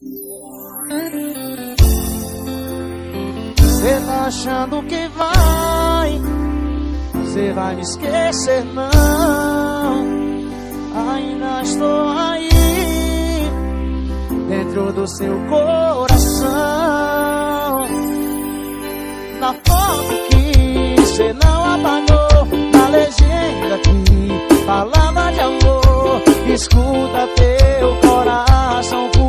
Cê tá achando que vai? Cê vai me esquecer não. Ainda estou aí Dentro do seu coração. Na foto que cê não apagou Na legenda que falava de amor Escuta teu coração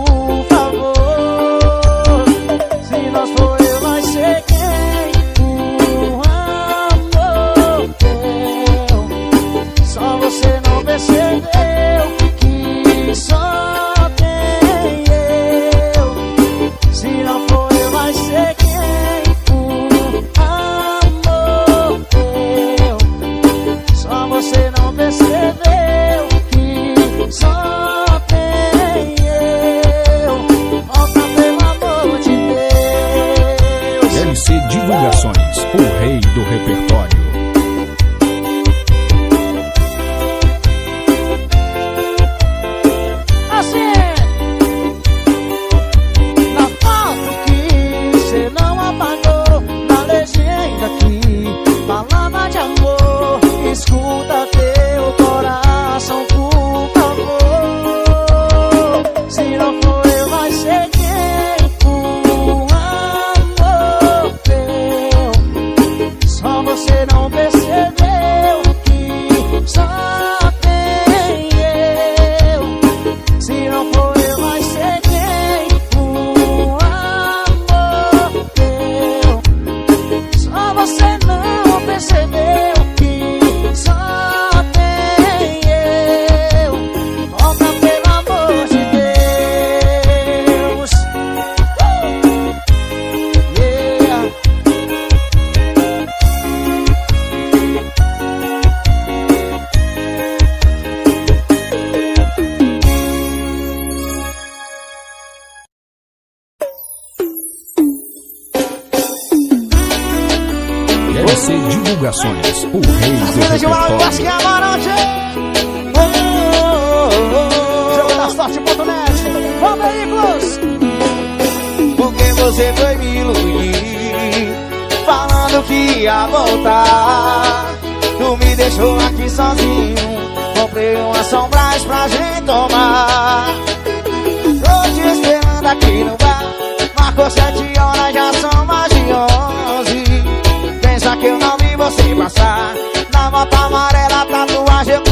Divulgações, o rei do repertório. Jogo da sorte.net. Vamos veículos. Porque você foi me iludir. Falando que ia voltar. Tu me deixou aqui sozinho. Comprei uma sombras pra gente tomar. Tô te esperando aqui no bar. Marcou sete horas, já são mais de onze. Pensa que eu não você passar. Na moto amarela, tatuagem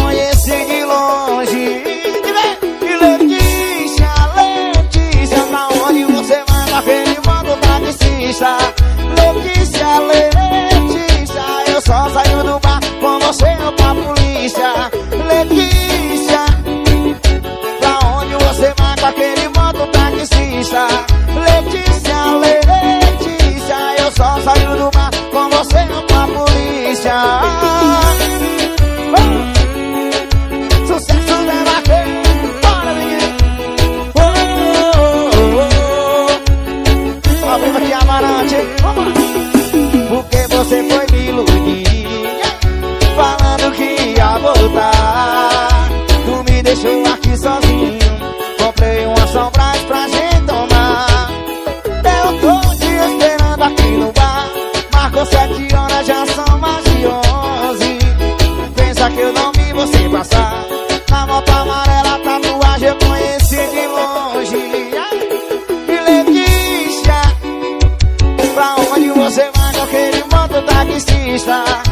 Porque você foi me iludir Falando que ia voltar. Tu me deixou aqui sozinho Comprei uma sombras pra gente tomar. Eu tô te esperando aqui no bar Marcou sete horas, já são mais de onze. Pensa que eu não vi você passar Stop.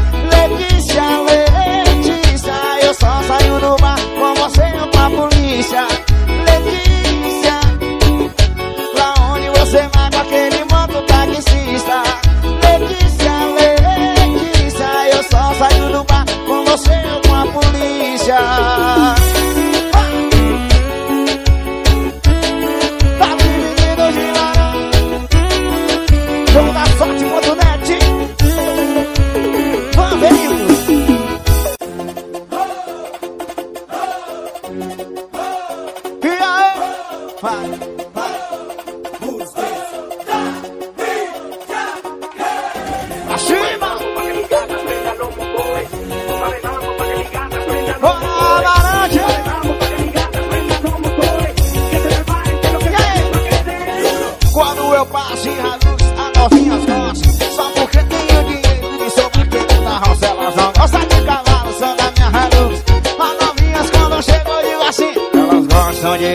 Fine.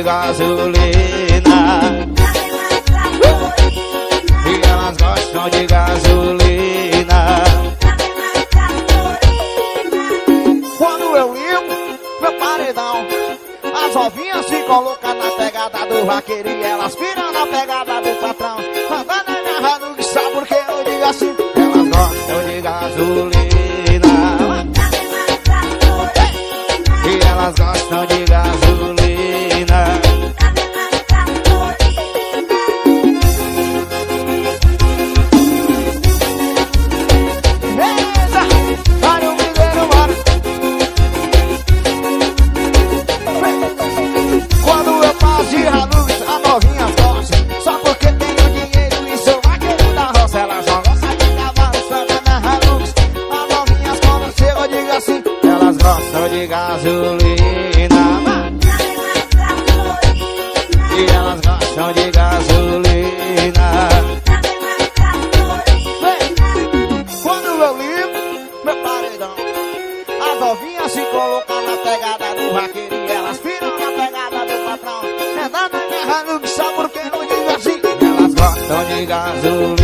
gasolina. E elas gostam de gasolina. Quando eu ligo meu paredão, as ovinhas se colocam na pegada do vaqueiro e elas viram na pegada do patrão. Mandando agarrado que sabe porque eu digo assim. Elas gostam de gasolina. E elas gostam de gasolina. The.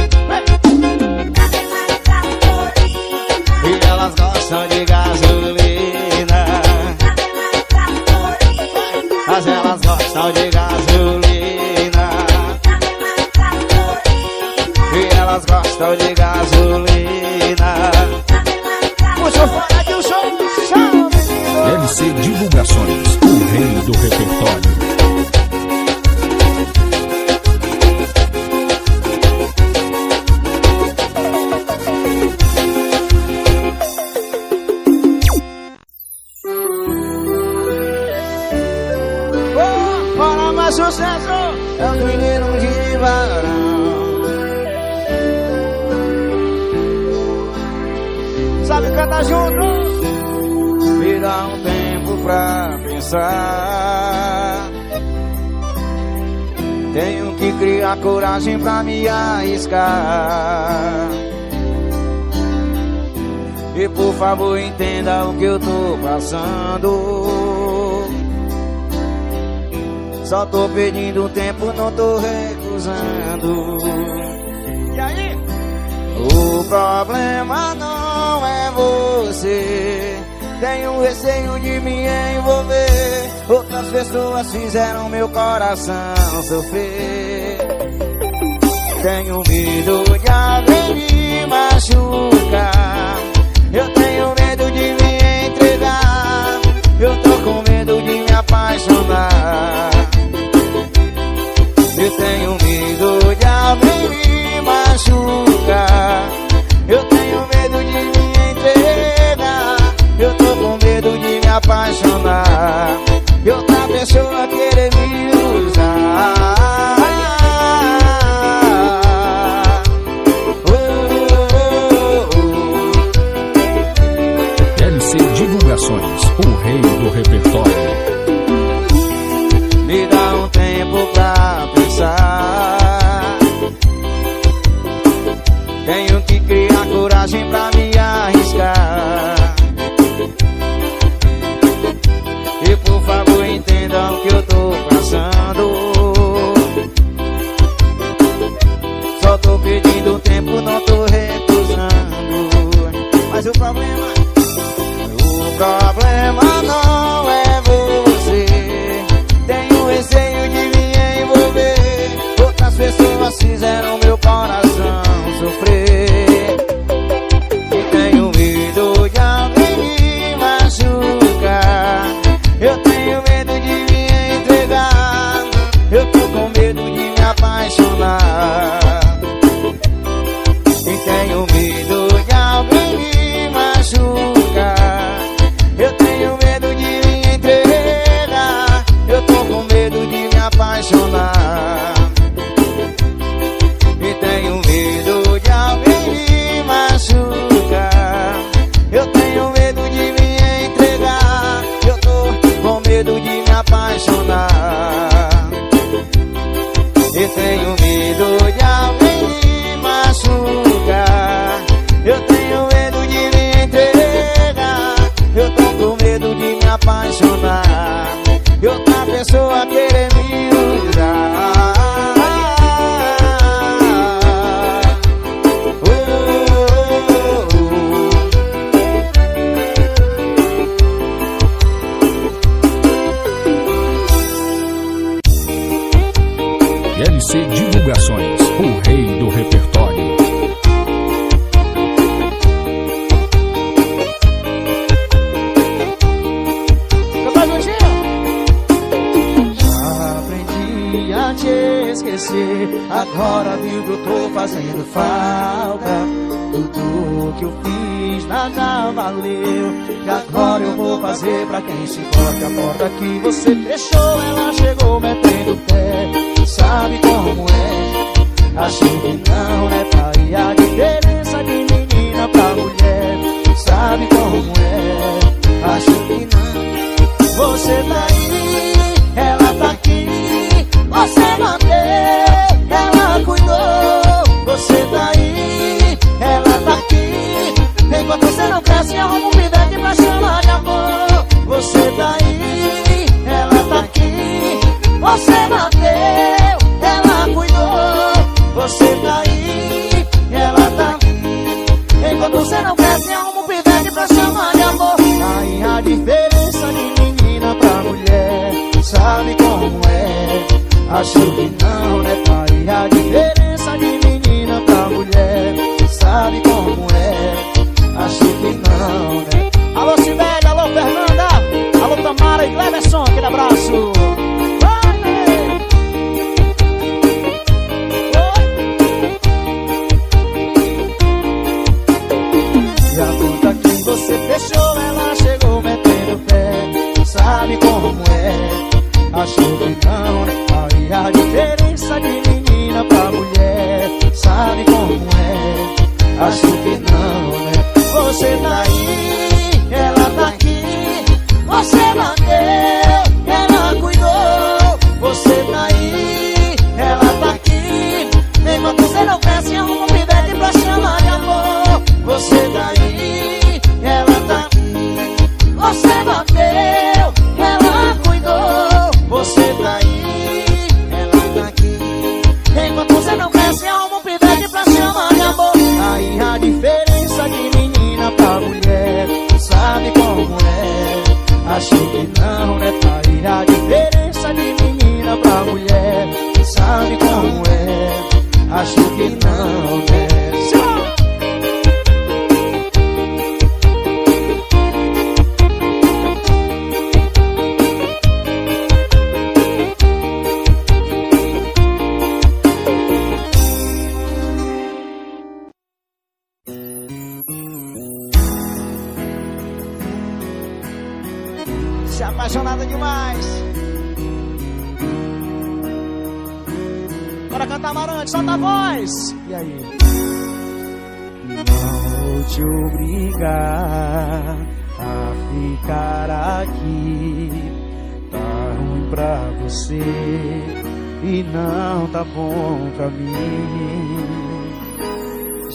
sucesso é um meninos de varão. Sabe cantar junto? Me dá um tempo pra pensar. Tenho que criar coragem pra me arriscar. E por favor entenda o que eu tô passando. Só tô pedindo tempo, não tô recusando. E aí? O problema não é você. Tenho receio de me envolver. Outras pessoas fizeram meu coração sofrer. Tenho medo de alguém me machucar. Eu tenho medo de me entregar. Eu tô com medo de me apaixonar. Esquecer. Agora que eu tô fazendo falta. Tudo que eu fiz nada valeu. E agora eu vou fazer pra quem se importa. A porta que você fechou, ela chegou metendo pé sabe como é. Acho que não é pra ir a diferença de menina pra mulher. Sabe como é? Acho que não. Você tá aí, ela tá aqui. Você mantém, Thank you. Você bateu, é obrigar a ficar aqui. Tá ruim pra você e não tá bom pra mim.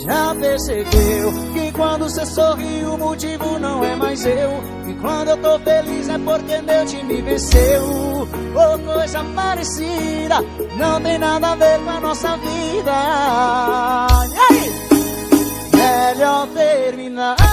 Já percebeu que quando você sorri o motivo não é mais eu E quando eu tô feliz é porque meu time venceu Ou coisa parecida, não tem nada a ver com a nossa vida E aí? ya terminar.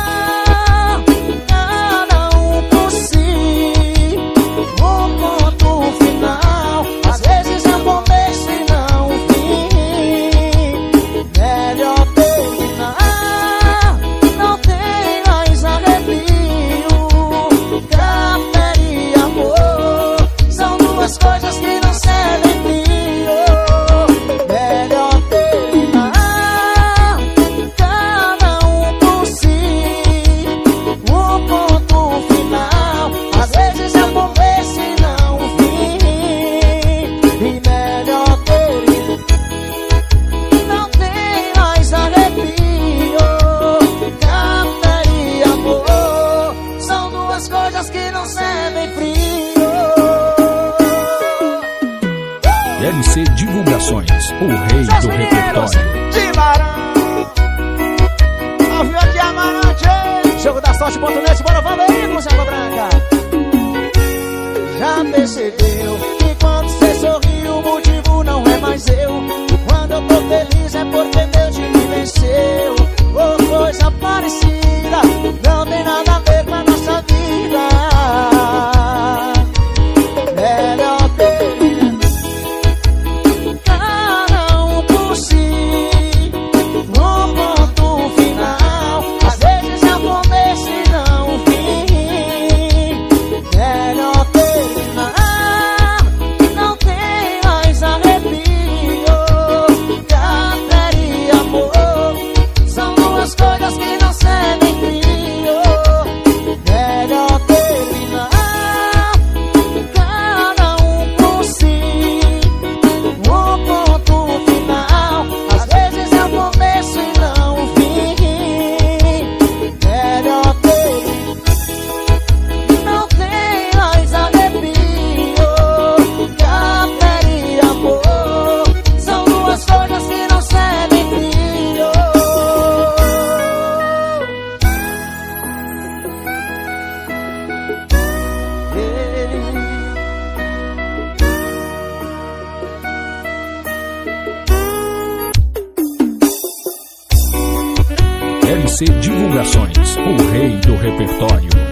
O rei Seus do repertório. LC Divulgações, o rei do repertório.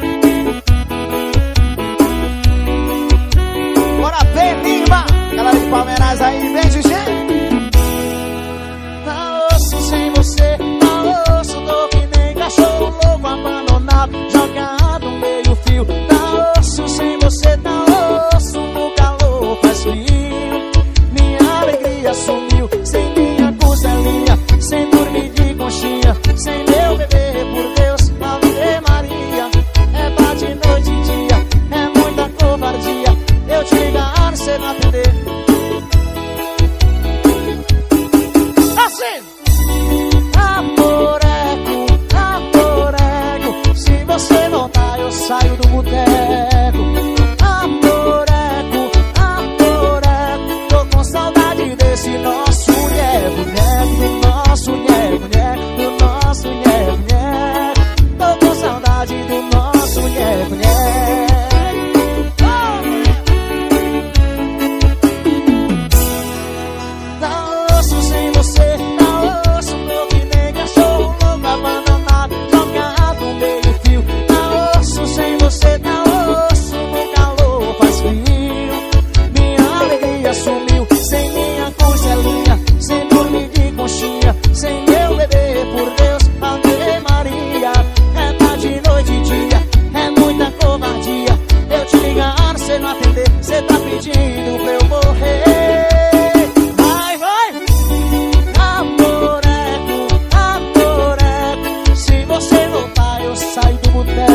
Saio do